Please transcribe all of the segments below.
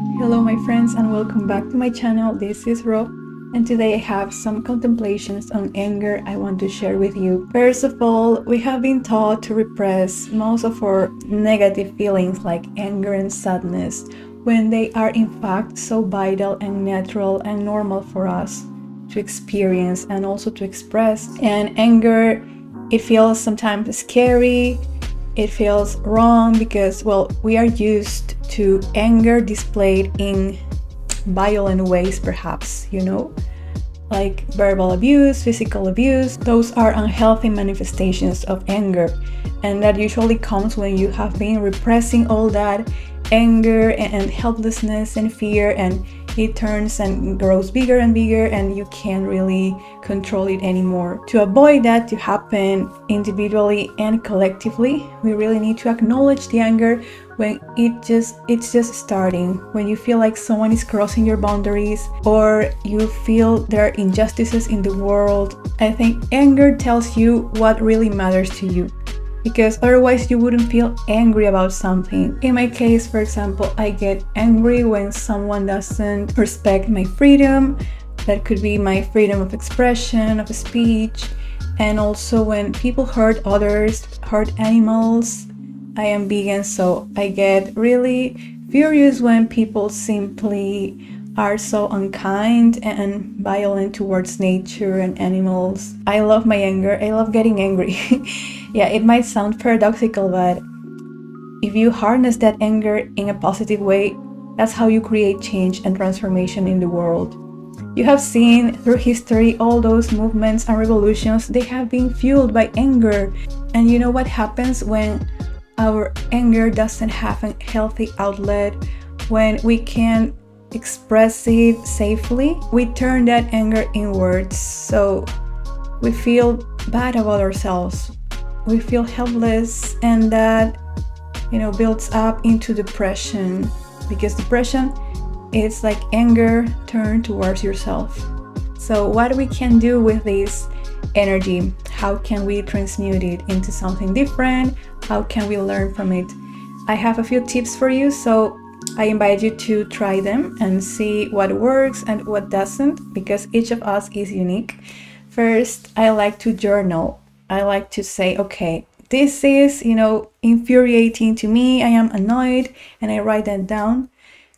Hello my friends and welcome back to my channel. This is Ro and today I have some contemplations on anger I want to share with you. First of all, we have been taught to repress most of our negative feelings like anger and sadness when they are in fact so vital and natural and normal for us to experience and also to express. And anger, it feels sometimes scary, it feels wrong because, well, we are used to anger displayed in violent ways, perhaps, you know, like verbal abuse, physical abuse. Those are unhealthy manifestations of anger, and that usually comes when you have been repressing all that anger and helplessness and fear and it turns and grows bigger and bigger and you can't really control it anymore. To avoid that to happen individually and collectively, we really need to acknowledge the anger when it just it's just starting when you feel like someone is crossing your boundaries or you feel there are injustices in the world i think anger tells you what really matters to you because otherwise you wouldn't feel angry about something. In my case, for example, I get angry when someone doesn't respect my freedom. That could be my freedom of expression, of speech, and also when people hurt others, hurt animals. I am vegan, so I get really furious when people simply are so unkind and violent towards nature and animals. I love my anger. I love getting angry. yeah, it might sound paradoxical, but if you harness that anger in a positive way, that's how you create change and transformation in the world. You have seen through history all those movements and revolutions, they have been fueled by anger. And you know what happens when our anger doesn't have a healthy outlet, when we can express it safely, we turn that anger inwards. So we feel bad about ourselves. We feel helpless, and that you know builds up into depression because depression is like anger turned towards yourself. So what we can do with this energy? How can we transmute it into something different? How can we learn from it? I have a few tips for you, so I invite you to try them and see what works and what doesn't because each of us is unique. First, I like to journal. I like to say, okay, this is, you know, infuriating to me. I am annoyed and I write that down.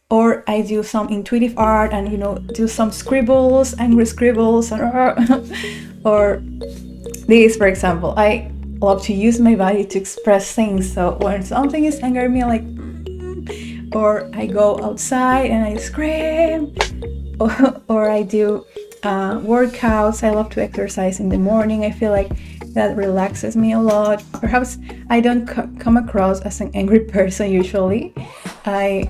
Or I do some intuitive art and, you know, do some scribbles, angry scribbles, or this, for example. I love to use my body to express things. So when something is angering me, like, or I go outside and I scream, or, or I do uh, workouts. I love to exercise in the morning. I feel like that relaxes me a lot. Perhaps I don't come across as an angry person usually. I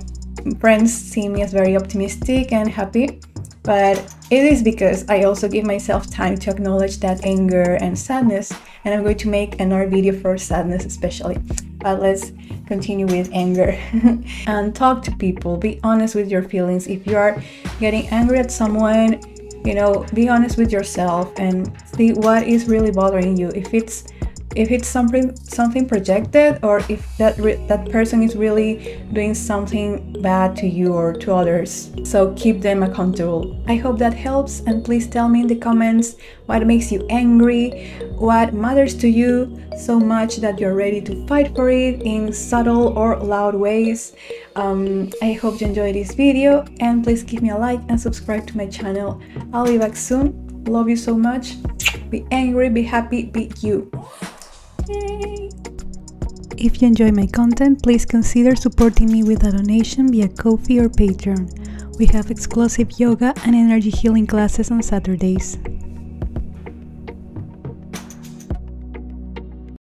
friends see me as very optimistic and happy, but it is because I also give myself time to acknowledge that anger and sadness, and I'm going to make another video for sadness especially. But let's continue with anger and talk to people. Be honest with your feelings. If you are getting angry at someone, you know, be honest with yourself and see what is really bothering you. If it's if it's something something projected or if that that person is really doing something bad to you or to others. So keep them accountable. I hope that helps and please tell me in the comments what makes you angry what matters to you so much that you're ready to fight for it in subtle or loud ways. Um, i hope you enjoyed this video and please give me a like and subscribe to my channel. I'll be back soon. Love you so much. Be angry be happy be you if you enjoy my content, please consider supporting me with a donation via Ko-fi or Patreon. We have exclusive yoga and energy healing classes on Saturdays.